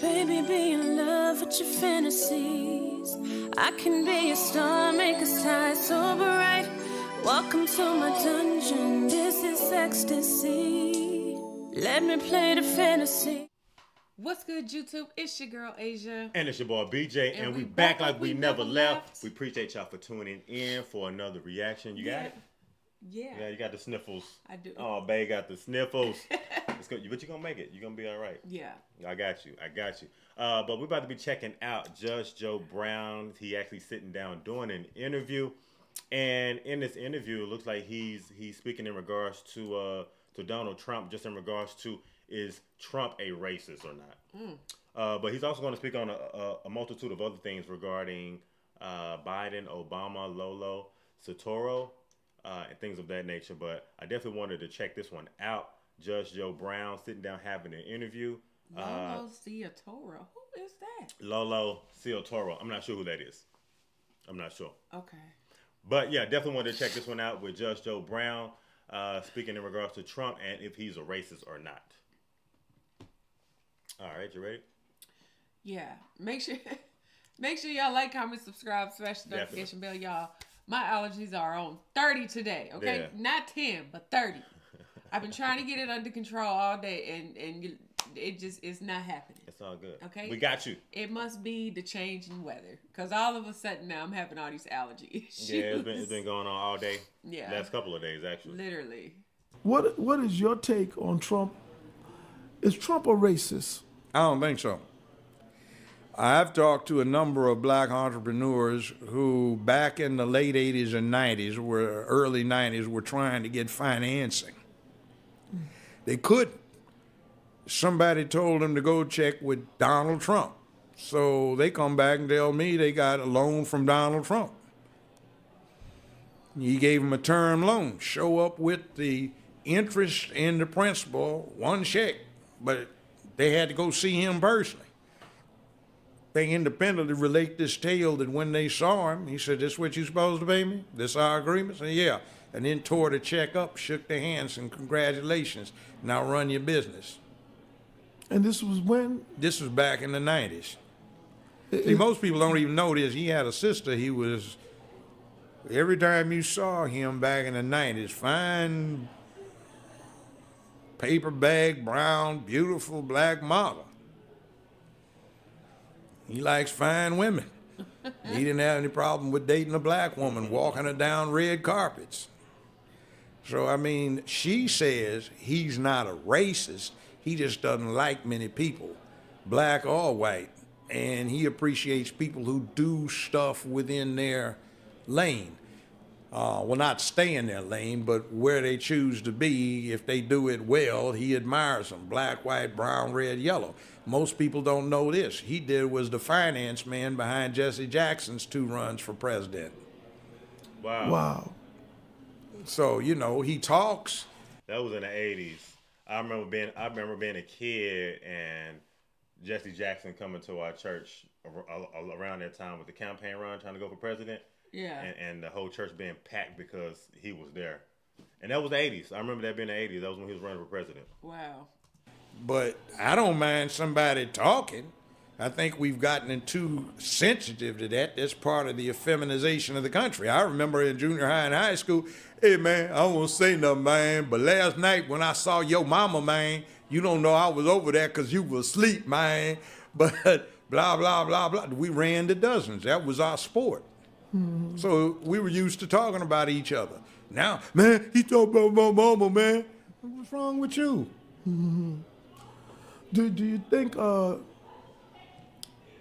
Baby, be in love with your fantasies. I can be a star, make us shine so bright. Welcome to my dungeon. This is ecstasy. Let me play the fantasy. What's good, YouTube? It's your girl Asia. And it's your boy BJ, and, we, back like we, never left. We appreciate y'all for tuning in for another reaction. You got it? Yeah. Yeah, you got the sniffles. I do. Oh, babe got the sniffles. it's good, but you're gonna make it. You're gonna be all right. Yeah. I got you. I got you. Uh, but we're about to be checking out Judge Joe Brown. He actually sitting down doing an interview, and in this interview, it looks like he's he's speaking in regards to uh, to Donald Trump, just in regards to is Trump a racist or not. Uh, but he's also going to speak on a, a, a multitude of other things regarding uh, Biden, Obama, Lolo, Satoro, uh, and things of that nature. But I definitely wanted to check this one out. Judge Joe Brown sitting down having an interview. Uh, Lolo Ciatora. Who is that? Lolo Toro. I'm not sure who that is. I'm not sure. Okay. But yeah, definitely wanted to check this one out with Judge Joe Brown uh, speaking in regards to Trump and if he's a racist or not. All right, you ready? Yeah. Make sure make sure y'all like, comment, subscribe, smash the notification bell, y'all. My allergies are on 30 today, okay? Yeah. Not 10, but 30. I've been trying to get it under control all day and and you- it just is not happening. It's all good. Okay. We got you. It must be the change in weather because all of a sudden now I'm having all these allergy issues. Yeah, it's been, it's been going on all day. Yeah. Last couple of days, actually. literally. What What is your take on Trump? Is Trump a racist? I don't think so. I've talked to a number of black entrepreneurs who, back in the late 80s and 90s, were early 90s, were trying to get financing. They couldn't. Somebody told them to go check with Donald Trump. So they come back and tell me they got a loan from Donald Trump. He gave them a term loan. Show up with the interest and the principal, one check, but they had to go see him personally. They independently relate this tale that when they saw him, he said, "This what you supposed to pay me? This our agreement?" Said, "Yeah," and then tore the check up, shook their hands, and congratulations. Now run your business. And this was when This was back in the '90s. See, most people don't even know this. He had a sister. He was every time you saw him back in the '90s, fine paper bag, brown, beautiful black model. He likes fine women. he didn't have any problem with dating a black woman, walking her down red carpets. So, I mean, she says he's not a racist. He just doesn't like many people, black or white. And he appreciates people who do stuff within their lane. Uh, well, not stay in their lane, but where they choose to be, if they do it well, he admires them black, white, brown, red, yellow. Most people don't know this. He did was the finance man behind Jesse Jackson's two runs for president. Wow. wow, So, you know, he talks. That was in the 80s. I remember being I remember being a kid and Jesse Jackson coming to our church ar- ar- around that time with the campaign run trying to go for president. Yeah. and, and the whole church being packed because he was there. And that was the 80s. I remember that being the 80s. That was when he was running for president. Wow. But I don't mind somebody talking. I think we've gotten too sensitive to that. That's part of the effeminization of the country. I remember in junior high and high school, hey man, I won't say nothing, man. But last night when I saw your mama, man, you don't know I was over there because you was asleep, man. But blah, blah, blah, blah. We ran the dozens. That was our sport. So we were used to talking about each other. Now, man, he talking about my mama, man. What's wrong with you? do do you think uh,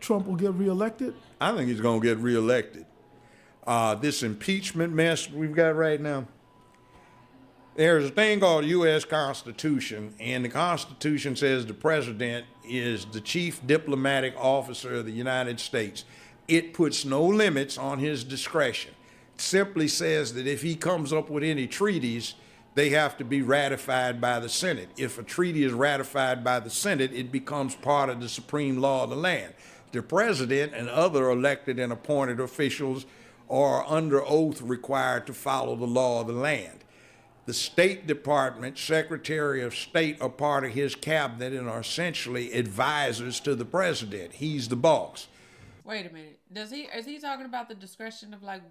Trump will get reelected? I think he's going to get reelected. Uh, this impeachment mess we've got right now. There's a thing called U.S. Constitution, and the Constitution says the president is the chief diplomatic officer of the United States. It puts no limits on his discretion. It simply says that if he comes up with any treaties, they have to be ratified by the Senate. If a treaty is ratified by the Senate, it becomes part of the supreme law of the land. The president and other elected and appointed officials are under oath required to follow the law of the land. the State Department, Secretary of State are part of his cabinet and are essentially advisors to the president. He's the boss. Wait a minute. Does he is he talking about the discretion of like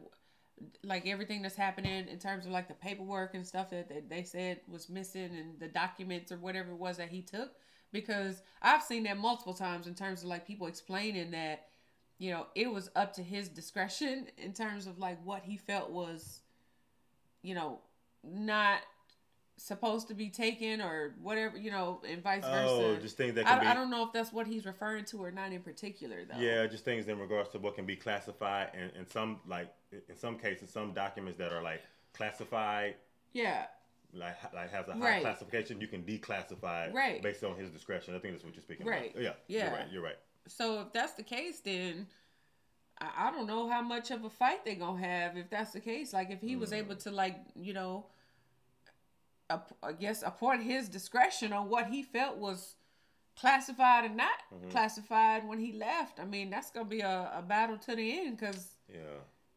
like everything that's happening in terms of like the paperwork and stuff that, that they said was missing and the documents or whatever it was that he took? Because I've seen that multiple times in terms of like people explaining that you know it was up to his discretion in terms of like what he felt was you know not supposed to be taken or whatever you know and vice oh, versa Oh, just things that I, can be. I don't know if that's what he's referring to or not in particular though Yeah, just things in regards to what can be classified, and, and some like in some cases, some documents that are like classified, yeah like like has a high Right. classification, you can declassify Right. based on his discretion. I think that's what you're speaking Right. about. Yeah, Yeah. you're right. You're right. So if that's the case, then I, I don't know how much of a fight they're gonna have if that's the case. Like if he was mm. able to like you know, I guess upon his discretion on what he felt was classified and not Mm-hmm. classified when he left. I mean that's gonna be a, a battle to the end because Yeah.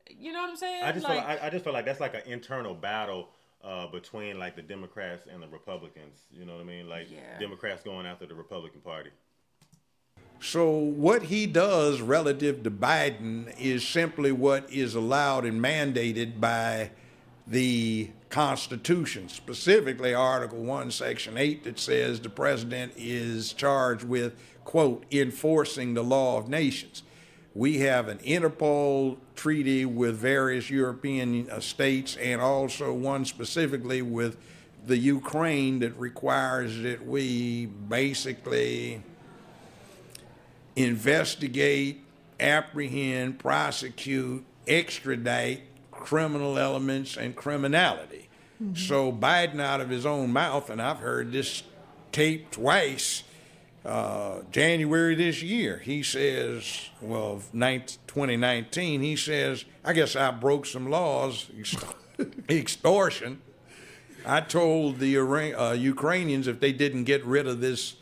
you know what I'm saying. I just like, feel like, I, I just feel like that's like an internal battle uh, between like the Democrats and the Republicans. You know what I mean? Like Yeah. Democrats going after the Republican Party. So, what he does relative to Biden is simply what is allowed and mandated by the Constitution, specifically Article 1, Section 8, that says the president is charged with, quote, enforcing the law of nations. We have an Interpol treaty with various European uh, states and also one specifically with the Ukraine that requires that we basically investigate, apprehend, prosecute, extradite criminal elements and criminality. So Biden, out of his own mouth, and I've heard this tape twice, uh, January this year, he says, well, of 19 2019, he says, I guess I broke some laws, extortion. I told the uh, Ukrainians if they didn't get rid of this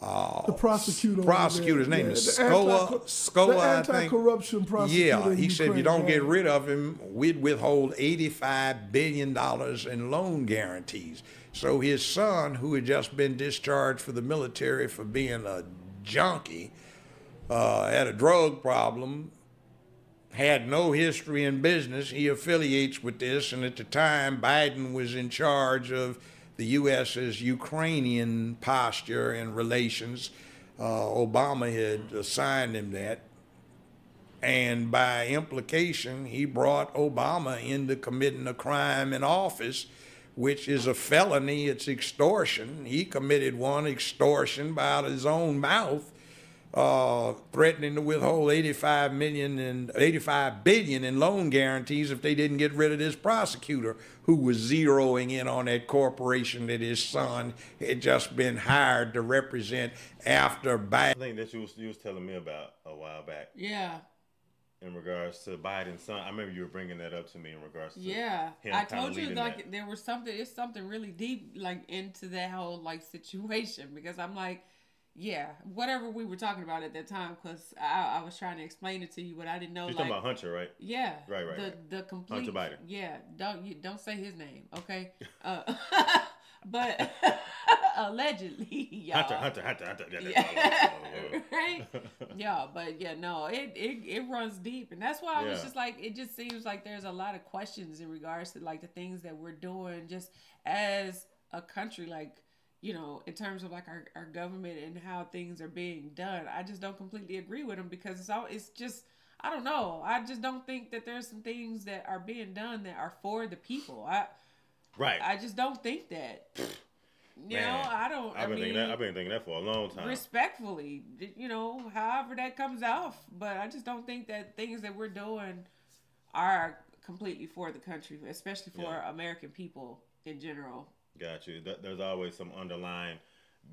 The prosecutor. prosecutor's name yeah, is Skoa. Skoa, the I think. anti-corruption prosecutor. Yeah, he said if you don't get rid of him, we'd withhold $85 billion in loan guarantees. So his son, who had just been discharged for the military for being a junkie, uh, had a drug problem, had no history in business. He affiliates with this, and at the time, Biden was in charge of the U.S.'s Ukrainian posture and relations. Uh, Obama had assigned him that. And by implication, he brought Obama into committing a crime in office, which is a felony. It's extortion. He committed one extortion by his own mouth, uh, threatening to withhold 85 million and 85 billion in loan guarantees if they didn't get rid of this prosecutor who was zeroing in on that corporation that his son had just been hired to represent after Biden. I think that you was, you was telling me about a while back yeah. in regards to Biden's son. I remember you were bringing that up to me in regards to Yeah, him I told you like that. there was something. It's something really deep, like into that whole like situation because I'm like, yeah, whatever we were talking about at that time, because I, I was trying to explain it to you, but I didn't know You're like talking about Hunter, right? yeah, Right, right, the right. the complete Hunter Biden. Yeah, don't you don't say his name, okay? Uh, but allegedly, y'all. Hunter, Hunter, Hunter, Hunter. Yeah, Yeah. yeah. right? Yeah, but yeah, no, it, it it runs deep, and that's why I was just like, it just seems like there's a lot of questions in regards to like the things that we're doing, just as a country, like you know, in terms of like our, our government and how things are being done. I just don't completely agree with them because it's all it's just I don't know. I just don't think that there's some things that are being done that are for the people. I Right. I just don't think that. You know, I don't. I've I been mean, thinking that. I've been thinking that for a long time. respectfully, you know, however that comes off. But I just don't think that things that we're doing are completely for the country, especially for Yeah. American people in general. Got you. There's always some underlying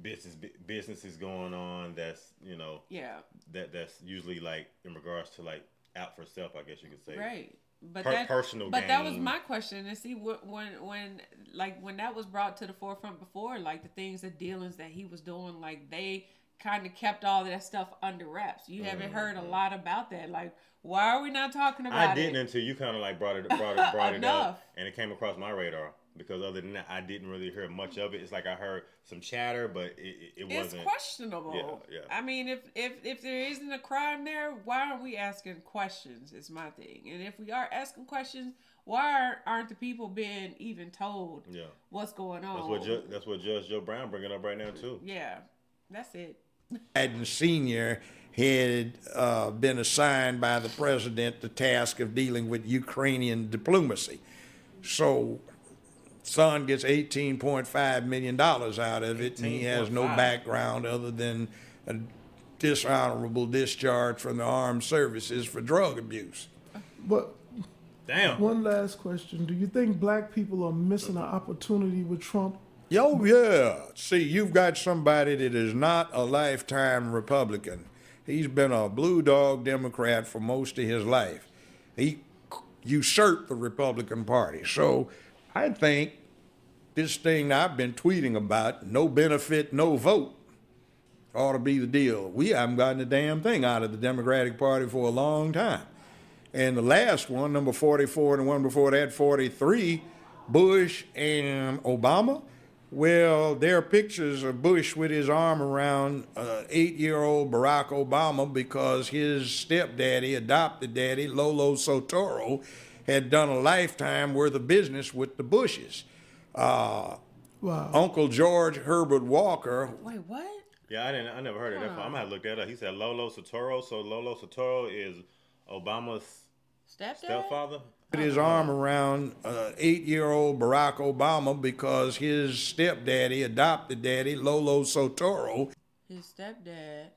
business businesses going on. That's you know Yeah, that that's usually like in regards to like out for self. I guess you could say. right. But Per- that personal But that was my question. And see, wh- when when like when that was brought to the forefront before, like the things, the dealings that he was doing, like they kind of kept all that stuff under wraps. You haven't heard a lot about that. Like, why are we not talking about Mm-hmm. I didn't until you kind of like brought it brought it brought it up, and it came across my radar. Because other than that, I didn't really hear much of it. It's like I heard some chatter, but it, it, it wasn't. questionable. Yeah, yeah. I mean, if if if there isn't a crime there, why aren't we asking questions? Is my thing. And if we are asking questions, why aren't, aren't the people being even told Yeah. what's going on? That's what Ju- that's what Judge Joe Brown bringing up right now too. yeah, that's it. Biden Sr. had uh, been assigned by the president the task of dealing with Ukrainian diplomacy. So, son gets $18.5 million out of it, and he has no background other than a dishonorable discharge from the armed services for drug abuse. But Damn. one last question: Do you think black people are missing an opportunity with Trump? Oh, yeah. See, you've got somebody that is not a lifetime Republican. He's been a blue dog Democrat for most of his life. He usurped the Republican Party. So I think this thing I've been tweeting about, no benefit, no vote, ought to be the deal. We haven't gotten a damn thing out of the Democratic Party for a long time. And the last one, number 44, and the one before that, 43, Bush and Obama. Well, there are pictures of Bush with his arm around uh, eight year old Barack Obama because his stepdaddy, adopted daddy, Lolo Soetoro, had done a lifetime worth of business with the Bushes. Uh, Wow. Uncle George Herbert Walker Wait, what? Yeah, I didn't. I never heard of that. I'm gonna look that up. He said Lolo Soetoro. So Lolo Soetoro is Obama's Stepdad? stepfather. put his arm around uh, eight-year-old Barack Obama because his stepdaddy, adopted daddy, Lolo Soetoro, His stepdad.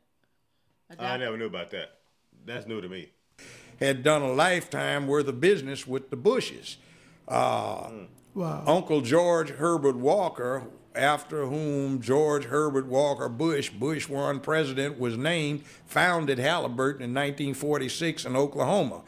I never knew about that. That's new to me. Had done a lifetime worth of business with the Bushes. Uh, Wow. Uncle George Herbert Walker, after whom George Herbert Walker Bush, Bush one president, was named, founded Halliburton in 1946 in Oklahoma.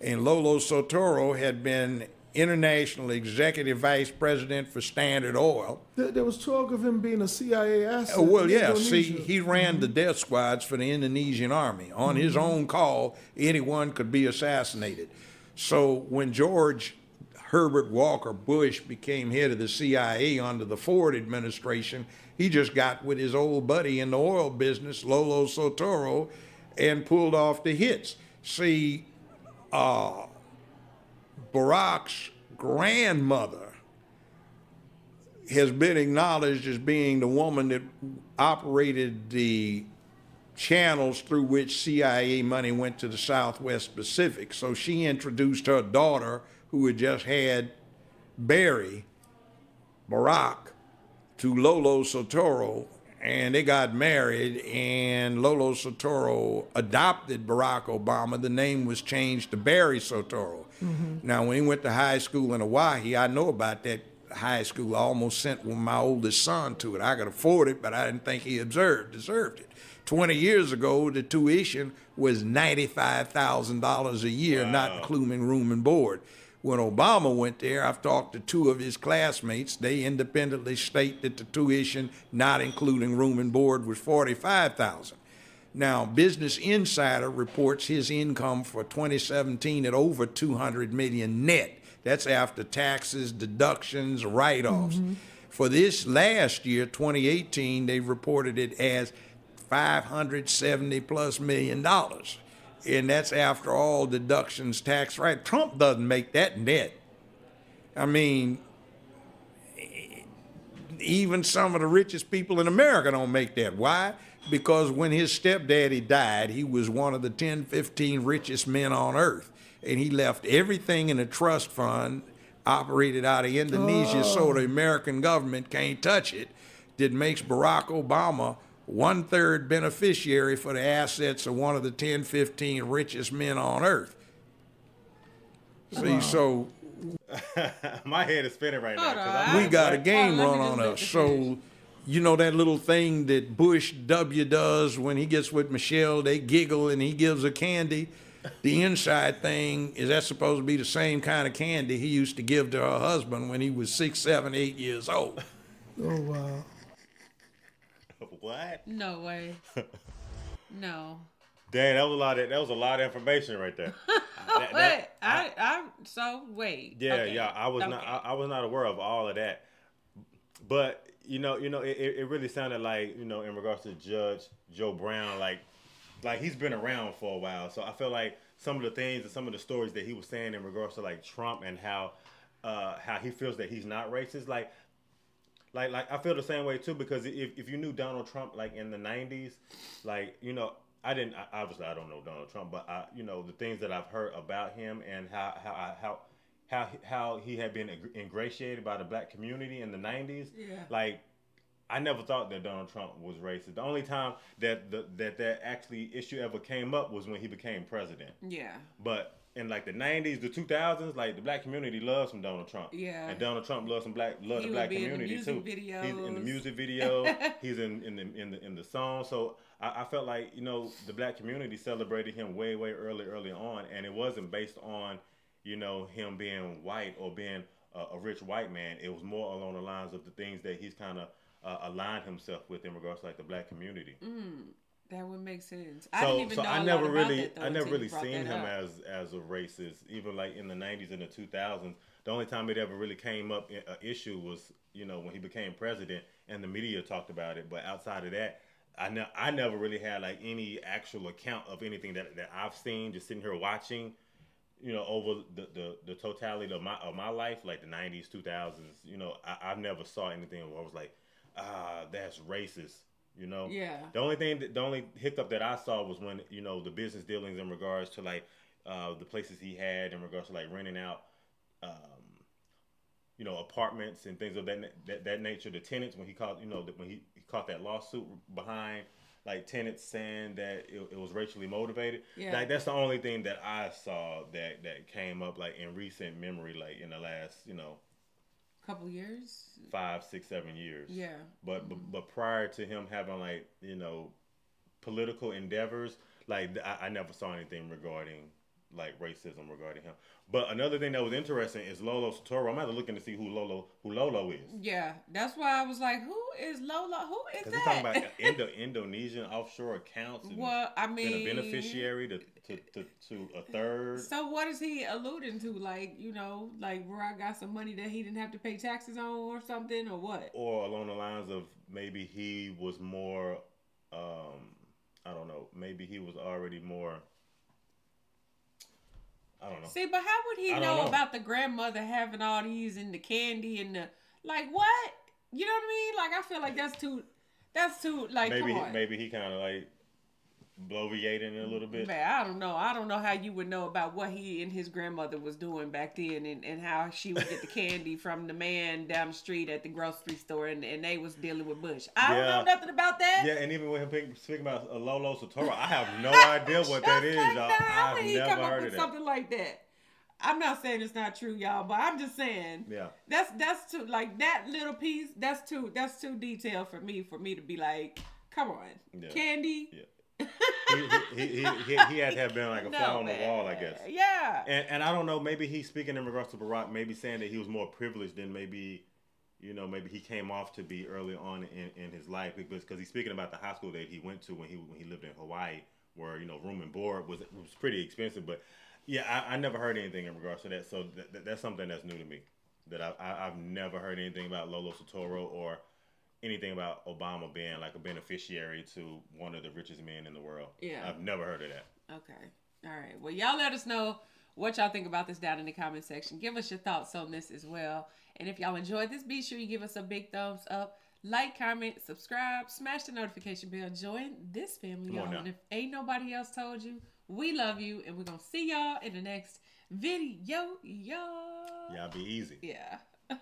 And Lolo Soetoro had been international executive vice president for Standard Oil. There, there was talk of him being a CIA asset. Oh, well, yeah. See, he ran the death squads for the Indonesian army. On his own call, anyone could be assassinated. So when George Herbert Walker Bush became head of the CIA under the Ford administration, he just got with his old buddy in the oil business, Lolo Soetoro, and pulled off the hits. See, uh, Barack's grandmother has been acknowledged as being the woman that operated the channels through which CIA money went to the Southwest Pacific. So she introduced her daughter, who had just had Barry, Barack, to Lolo Soetoro, and they got married. And Lolo Soetoro adopted Barack Obama. The name was changed to Barry Soetoro. Mm-hmm. Now, when he went to high school in Hawaii, I know about that high school. I almost sent my oldest son to it. I could afford it, but I didn't think he observed deserved it. 20 years ago, the tuition was $95,000 a year, not including room and board. When Obama went there, I've talked to two of his classmates. They independently state that the tuition, not including room and board, was 45,000. Now, Business Insider reports his income for 2017 at over 200 million net. That's after taxes, deductions, write-offs. Mm-hmm. For this last year, 2018, they reported it as 570 plus million dollars. And that's after all deductions, tax, right? Trump doesn't make that net. I mean, even some of the richest people in America don't make that. Why? Because when his stepdaddy died, he was one of the 10, 15 richest men on earth. And he left everything in a trust fund operated out of Indonesia so oh. the American government can't touch it. That makes Barack Obama one third beneficiary for the assets of one of the 10, 15 richest men on earth. See, so My head is spinning right now. Hold 'cause on, we got a Hold game on, run on let us. So, you know that little thing that Bush W does when he gets with Michelle, they giggle and he gives her candy. The inside thing is that supposed to be the same kind of candy he used to give to her husband when he was six, seven, eight years old. Oh wow. what? No way. no. Dang, that was a lot of that was a lot of information right there. That- that- I, I, so wait. Yeah, Okay. yeah. I was not. I, I was not aware of all of that. But you know, you know, it, it it really sounded like you know, in regards to Judge Joe Brown, like, like he's been around for a while. So I feel like some of the things and some of the stories that he was saying in regards to like Trump and how, uh, how he feels that he's not racist, like. Like, like I feel the same way too because if, if you knew Donald Trump like in the '90s, like you know I didn't I, obviously I don't know Donald Trump, but I you know the things that I've heard about him and how how I- how how how he had been ingratiated by the black community in the '90s. Yeah. Like I never thought that Donald Trump was racist. The only time that the, that that actually issue ever came up was when he became president. Yeah. But in like the '90s, the 2000s, like the black community loves some Donald Trump. Yeah. And Donald Trump loves some black love the black be in the community too. He's in the music video. he's in in the in the in the song. So I, I felt like you know the black community celebrated him way way early early on, and it wasn't based on you know him being white or being a, a rich white man. It was more along the lines of the things that he's kind of uh, aligned himself with in regards to like the black community. That would make sense. I So, didn't even so know I never really, that, though, I never really seen him up. as as a racist. Even like in the '90s and the 2000s, the only time it ever really came up an issue was you know when he became president and the media talked about it. But outside of that, I ne- I never really had like any actual account of anything that that I've seen. Just sitting here watching, you know, over the the, the totality of my of my life, like the '90s, 2000s. You know, I, I've never saw anything where I was like, ah, that's racist. You know, Yeah. the only thing, that, the only hiccup that I saw was when you know the business dealings in regards to like uh, the places he had in regards to like renting out, um, you know, apartments and things of that na- that, that nature. The tenants when he caught, you know, that when he, he caught that lawsuit behind like tenants saying that it, it was racially motivated. Yeah. Like that's the only thing that I saw that that came up like in recent memory, like in the last you know couple years. five, six, seven years. Yeah. But but, mm-hmm. but prior to him having like you know political endeavors, like I, I never saw anything regarding like racism regarding him. But another thing that was interesting is Lolo Soetoro. I'm gonna have to look in to see who Lolo who Lolo is. Yeah, that's why I was like, "Who is Lola? Who is Because that?" talking about Indo- Indonesian offshore accounts and well, I mean, a beneficiary to, to, to, to a third. So what is he alluding to? Like, you know, like where I got some money that he didn't have to pay taxes on, or something, or what? or along the lines of maybe he was more um I don't know, maybe he was already more I don't know. See, but how would he know, know. about the grandmother having all these and the candy and the like? What? You know what I mean? Like, I feel like that's too. That's too. Like, maybe come he, on. maybe he kind of like bloviating a little bit. Man, I don't know. I don't know how you would know about what he and his grandmother was doing back then and, and how she would get the candy from the man down the street at the grocery store and, and they was dealing with Bush. I don't know nothing about that. Yeah, and even when him speaking about Lolo Soetoro, I have no idea what that is, like y'all. How would he come up with something like that? I'm not saying it's not true, y'all, but I'm just saying Yeah. that's that's too like that little piece. That's too that's too detailed for me for me to be like, come on, Yeah. candy. Yeah. He, he, he, he, had to have been like a No, fly on the wall, I guess. Yeah. And, and I don't know, maybe he's speaking in regards to Barack, maybe saying that he was more privileged than maybe, you know, maybe he came off to be early on in, in his life because he's speaking about the high school that he went to when he when he lived in Hawaii, where you know room and board was was pretty expensive. But yeah, I, I never heard anything in regards to that, so that, that, that's something that's new to me. That I, I I've never heard anything about Lolo Soetoro or anything about Obama being like a beneficiary to one of the richest men in the world. Yeah. I've never heard of that. Okay. All right. Well, y'all let us know what y'all think about this down in the comment section. Give us your thoughts on this as well. And if y'all enjoyed this, be sure you give us a big thumbs up. Like, comment, subscribe, smash the notification bell. Join this family, y'all. And if ain't nobody else told you, we love you. And we're going to see y'all in the next video, y'all. Y'all be easy. Yeah.